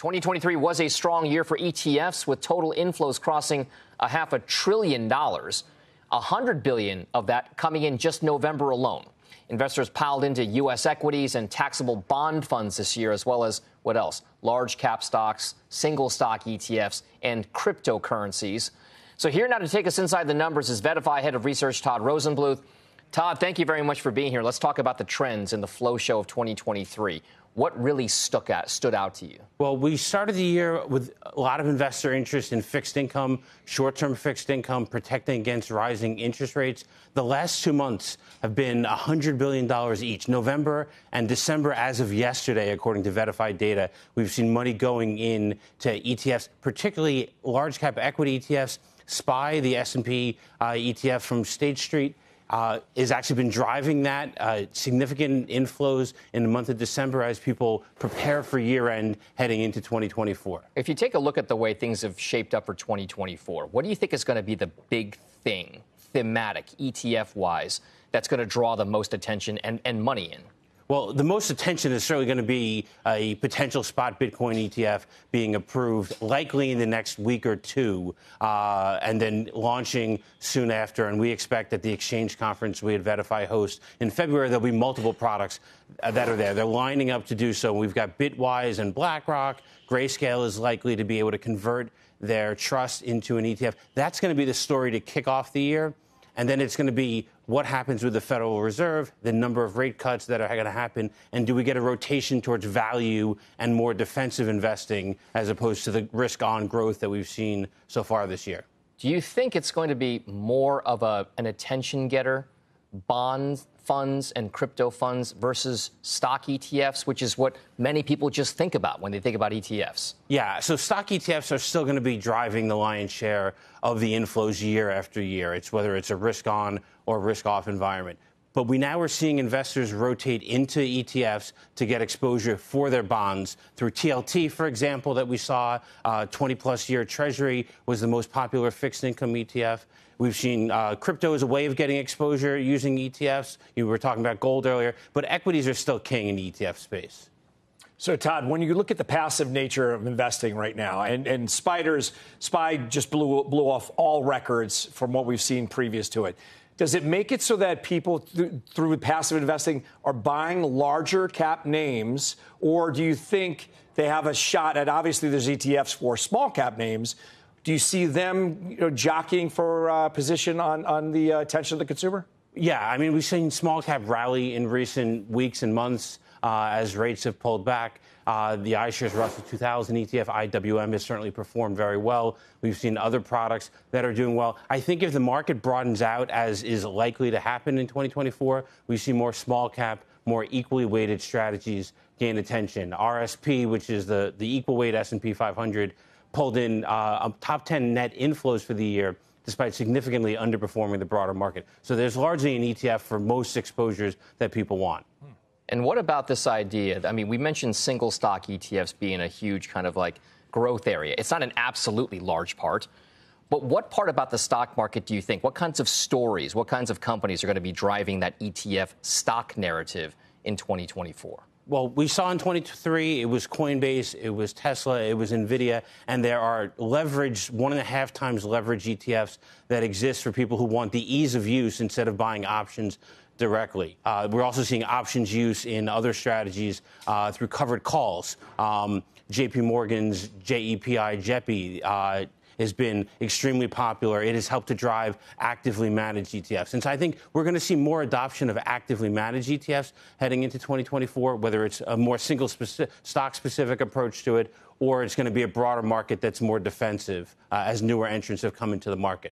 2023 was a strong year for ETFs with total inflows crossing a half a trillion dollars. A hundred billion of that coming in just November alone. Investors piled into U.S. equities and taxable bond funds this year, as well as what else? Large cap stocks, single stock ETFs, and cryptocurrencies. So here now to take us inside the numbers is VettaFi head of research Todd Rosenbluth. Todd, thank you very much for being here. Let's talk about the trends in the flow show of 2023. What really stuck out, stood out to you? Well, we started the year with a lot of investor interest in fixed income, short term fixed income, protecting against rising interest rates. The last two months have been $100 billion each. November and December, as of yesterday, according to VettaFi data, we've seen money going in to ETFs, particularly large cap equity ETFs. SPY, the S&P uh, ETF from State Street, uh, has actually been driving that uh, significant inflows in the month of December as people prepare for year end heading into 2024. If you take a look at the way things have shaped up for 2024, what do you think is going to be the big thing, thematic, ETF wise, that's going to draw the most attention and, and money in? Well, the most attention is certainly going to be a potential spot Bitcoin ETF being approved, likely in the next week or two, uh, and then launching soon after. And we expect at the exchange conference we at VettaFi host in February, there'll be multiple products that are there. They're lining up to do so. We've got Bitwise and BlackRock. Grayscale is likely to be able to convert their trust into an ETF. That's going to be the story to kick off the year. And then it's going to be what happens with the Federal Reserve, the number of rate cuts that are going to happen, and do we get a rotation towards value and more defensive investing as opposed to the risk on growth that we've seen so far this year? Do you think it's going to be more of a, an attention getter, bond funds and crypto funds versus stock ETFs, which is what many people just think about when they think about ETFs. Yeah, so stock ETFs are still going to be driving the lion's share of the inflows year after year. It's whether it's a risk on or risk off environment. But we now are seeing investors rotate into ETFs to get exposure for their bonds through TLT, for example, that we saw. Uh, 20 plus year Treasury was the most popular fixed income ETF. We've seen uh, crypto as a way of getting exposure using ETFs. You were talking about gold earlier, but equities are still king in the ETF space. So, Todd, when you look at the passive nature of investing right now, and, and SPDRs, SPY just blew, blew off all records from what we've seen previous to it. Does it make it so that people th- through passive investing are buying larger cap names, or do you think they have a shot at obviously there's ETFs for small cap names? Do you see them you know, jockeying for uh, position on, on the uh, attention of the consumer? Yeah, I mean, we've seen small cap rally in recent weeks and months uh, as rates have pulled back. Uh, the iShares Russell 2000 ETF, IWM, has certainly performed very well. We've seen other products that are doing well. I think if the market broadens out, as is likely to happen in 2024, we see more small cap, more equally weighted strategies gain attention. RSP, which is the, the equal weight S&P 500, pulled in uh, top 10 net inflows for the year despite significantly underperforming the broader market. So there's largely an ETF for most exposures that people want. And what about this idea? I mean, we mentioned single stock ETFs being a huge kind of like growth area. It's not an absolutely large part. But what part about the stock market do you think? What kinds of stories, what kinds of companies are going to be driving that ETF stock narrative in 2024? well, we saw in 23 it was Coinbase, it was Tesla, it was Nvidia, and there are leverage one and a half times leverage ETFs that exist for people who want the ease of use instead of buying options directly. Uh, we're also seeing options use in other strategies uh, through covered calls. Um, JP Morgan's JEPI, JEPI, uh, has been extremely popular. It has helped to drive actively managed ETFs. And so I think we're going to see more adoption of actively managed ETFs heading into 2024, whether it's a more single stock specific approach to it or it's going to be a broader market that's more defensive uh, as newer entrants have come into the market.